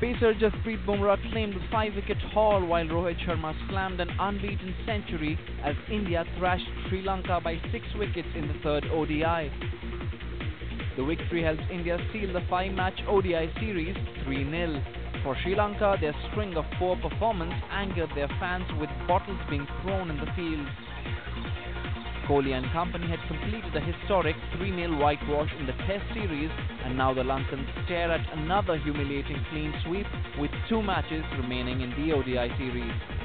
Pacer Jasprit Bumrah claimed the five-wicket haul while Rohit Sharma slammed an unbeaten century as India thrashed Sri Lanka by six wickets in the third ODI. The victory helps India seal the five-match ODI series 3-0. For Sri Lanka, their string of poor performance angered their fans with bottles being thrown in the field. Kohli and company had completed a historic 3-0 whitewash in the Test series and now the Lankans stare at another humiliating clean sweep with two matches remaining in the ODI series.